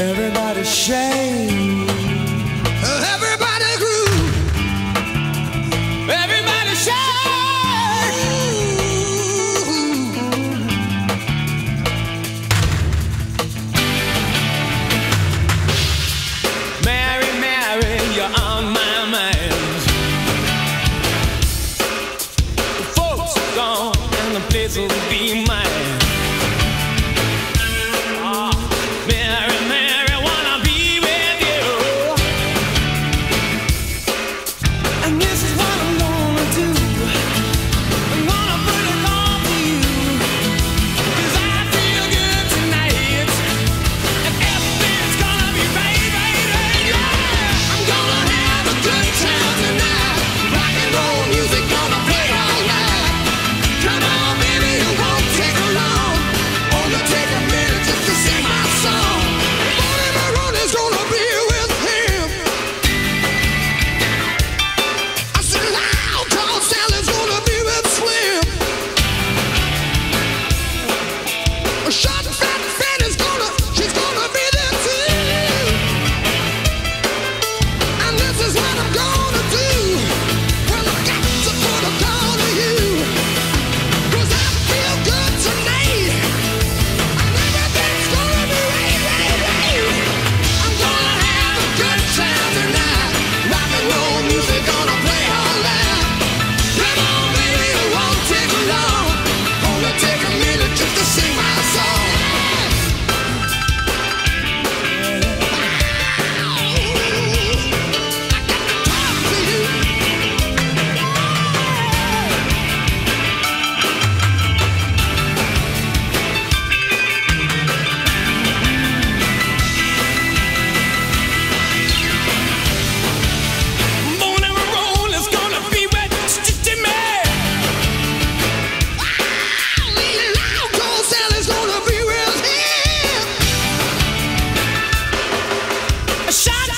Everybody shame. Everybody Mary, Mary, you're on my mind. The folks are gone and the place will be mine. shot